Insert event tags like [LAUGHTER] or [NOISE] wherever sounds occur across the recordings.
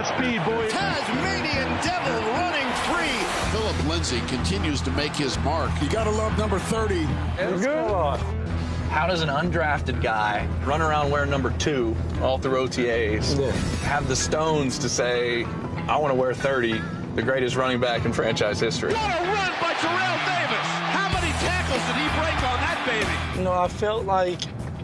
got speed, boy. Tasmanian Devil running free. Phillip Lindsay continues to make his mark. You gotta love number 30. How does an undrafted guy run around wearing number two all through OTAs, have the stones to say, I want to wear 30, the greatest running back in franchise history? What a run by Terrell Davis. How many tackles did he break on that baby? You know, I felt like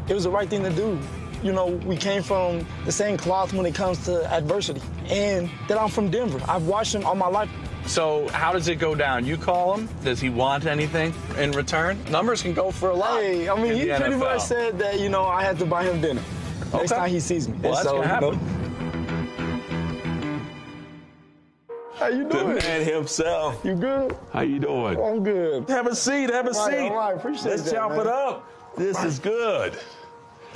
it was the right thing to do. You know, we came from the same cloth when it comes to adversity. And that I'm from Denver. I've watched him all my life. So, how does it go down? You call him. Does he want anything in return? Numbers can go for a lot. Hey, I mean, he pretty NFL. much said that, you know, I had to buy him dinner. Next time he sees me. Well, that's So, gonna you happen. know, How you doing? The doing? man himself. You good? How you doing? I'm good. Have a seat. Have a All right, seat. all right, appreciate it. Let's that, chop man. it up. This is good.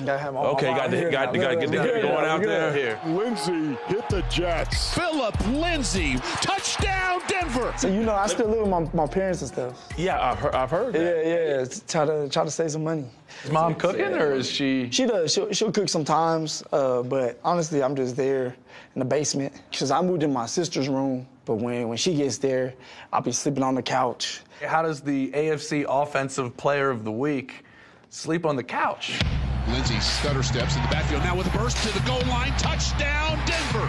Gotta Okay, my got the- here got- now. got to get the Look, going out look, there. Here. Lindsay hit the Jets. Phillip Lindsay. Touchdown, Denver. So you know, I still live with my, my parents and stuff. Yeah, I've heard, I've heard Yeah, that. yeah. it's Try to try to save some money. Is mom cooking or is she? She does. She'll, she'll cook sometimes, uh, but honestly, I'm just there in the basement because I moved in my sister's room. But when when she gets there, I'll be sleeping on the couch. How does the AFC Offensive Player of the Week sleep on the couch? Lindsay stutter steps in the backfield now with a burst to the goal line. Touchdown, Denver.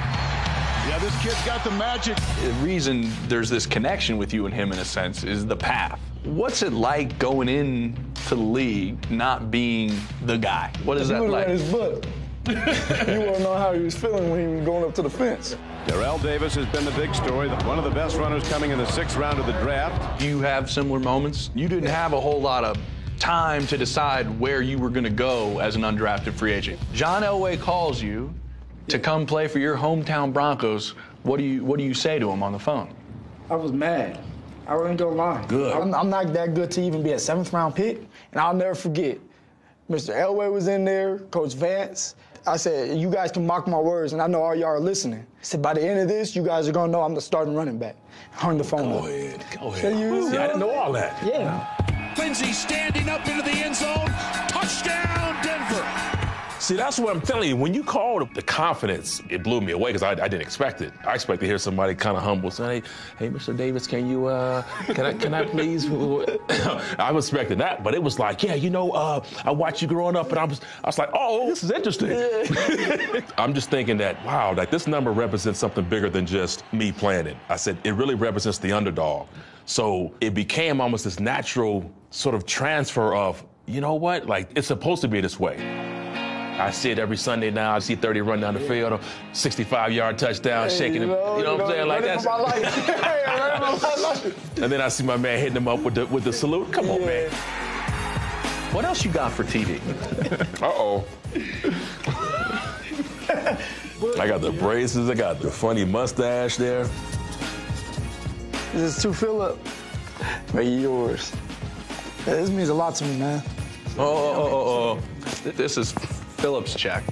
Yeah, this kid's got the magic. The reason there's this connection with you and him in a sense is the path. What's it like going in to the league not being the guy? What is You that would have like? read his book. you want to know how he was feeling when he was going up to the fence. Terrell Davis has been the big story, one of the best runners coming in the sixth round of the draft. Do you have similar moments? You didn't have a whole lot of time to decide where you were going to go as an undrafted free agent. John Elway calls you to come play for your hometown Broncos. What do you What do you say to him on the phone? I was mad. I wasn't gonna lie. Good. I'm, I'm not that good to even be a seventh round pick, and I'll never forget. Mr. Elway was in there, Coach Vance. I said, you guys can mock my words, and I know all y'all are listening. I said, by the end of this, you guys are gonna know I'm the starting running back. Hung the phone Go up. ahead. Go Can you- ahead. See, I didn't know all that. Yeah. Lindsay standing up into the end zone. Touchdown, Denver. See, that's what I'm telling you. When you called the confidence, it blew me away because I, I didn't expect it. I expect to hear somebody kind of humble say, "Hey, Mr. Davis, can you, uh, can I, can I please?" [LAUGHS] I was expecting that, but it was like, "Yeah, you know, uh, I watched you growing up, and I was, I was like, oh, this is interesting." [LAUGHS] I'm just thinking that, wow, like this number represents something bigger than just me playing it. I said it really represents the underdog. So it became almost this natural sort of transfer of, you know what, like it's supposed to be this way. I see it every Sunday now. I see 30 run down the field, a 65 yard touchdown, shaking him. You know what I'm saying? Like running that's. my life. [LAUGHS] Hey, running for my life. And then I see my man hitting him up with the with the salute. Come on, man. What else you got for TV? Uh oh. I got the braces. I got the funny mustache there. This is to Phillip. Make it yours. Yeah, this means a lot to me, man. Oh, oh, oh, oh, oh. This is Phillips' check.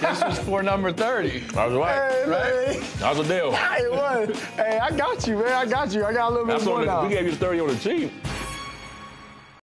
This was for number 30. I was right. Hey, right? man. That was a deal. Hey, what? Hey, I got you, man. I got you. I got a little bit That's more on the, now. we gave you 30 on the cheap.